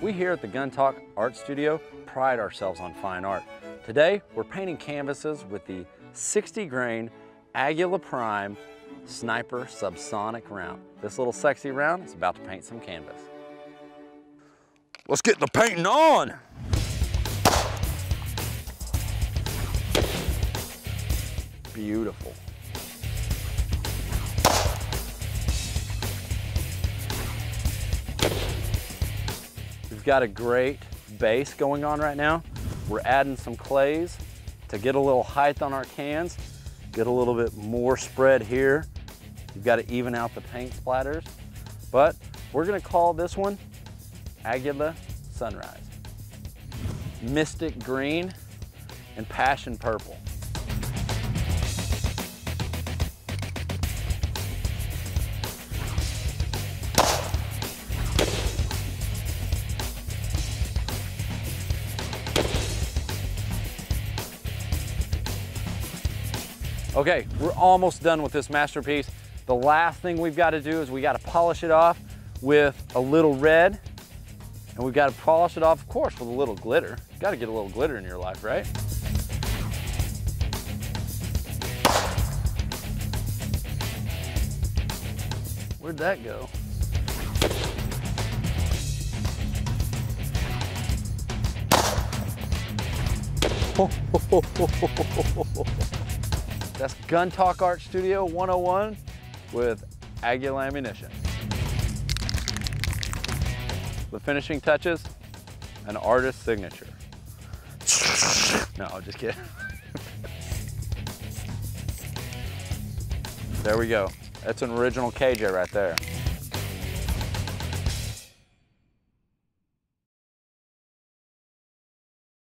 We here at the Gun Talk Art Studio pride ourselves on fine art. Today, we're painting canvases with the 60 grain Aguila Prime Sniper Subsonic round. This little sexy round is about to paint some canvas. Let's get the painting on! Beautiful. We've got a great base going on right now. We're adding some clays to get a little height on our cans, get a little bit more spread here. You've got to even out the paint splatters. But we're gonna call this one Aguila Sunrise. Mystic Green and Passion Purple. Okay, we're almost done with this masterpiece. The last thing we've got to do is we got to polish it off with a little red. And we've got to polish it off, of course, with a little glitter. You got to get a little glitter in your life, right? Where'd that go? That's Gun Talk Art Studio 101 with Aguila Ammunition. The finishing touches, an artist's signature. No, just kidding. there we go. That's an original KJ right there.